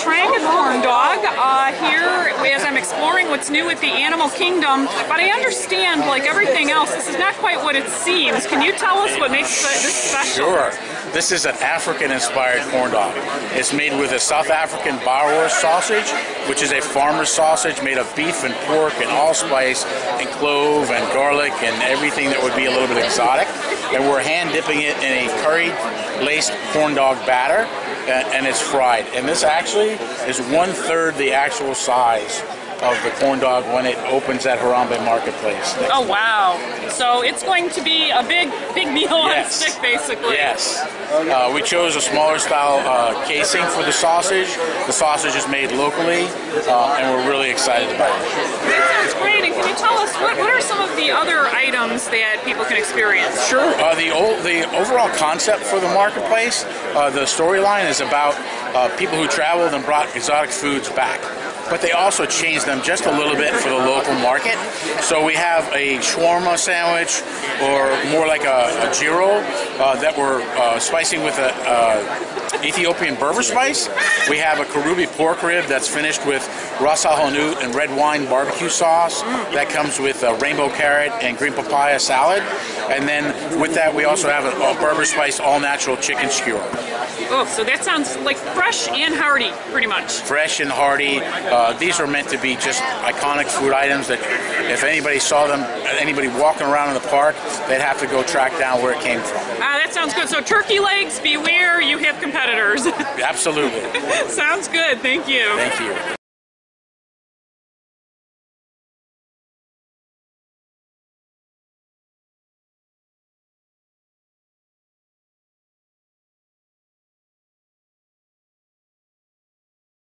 trying a corn dog uh, here as I'm exploring what's new with the animal kingdom. But I understand, like everything else, this is not quite what it seems. Can you tell us what makes this special? Sure. This is an African-inspired corn dog. It's made with a South African Boerewors sausage, which is a farmer's sausage made of beef and pork and allspice and clove and garlic and everything that would be a little bit exotic. And we're hand dipping it in a curry laced corn dog batter and it's fried. And this actually is one third the actual size of the corn dog when it opens at Harambe Marketplace. Oh wow! So it's going to be a big, big meal yes. on stick, basically. Yes. Uh, we chose a smaller style uh, casing for the sausage. The sausage is made locally, uh, and we're really excited about it. That sounds great. And can you tell us what, what are some of the other items that people can experience? Sure. Uh, the old, the overall concept for the marketplace, uh, the storyline is about uh, people who traveled and brought exotic foods back but they also changed them just a little bit for the local market. So we have a shawarma sandwich, or more like a, a gyro uh, that we're uh, spicing with a, uh, Ethiopian berbere spice. We have a Karubi pork rib that's finished with ras al hanout and red wine barbecue sauce. That comes with a rainbow carrot and green papaya salad. And then with that, we also have a, a berbere spice all natural chicken skewer. Oh, so that sounds like fresh and hearty, pretty much. Fresh and hearty. Uh, these are meant to be just iconic food items that if anybody saw them, anybody walking around in the park, they'd have to go track down where it came from. Ah, that sounds good. So turkey legs, beware, you have competitors. Absolutely. sounds good. Thank you. Thank you.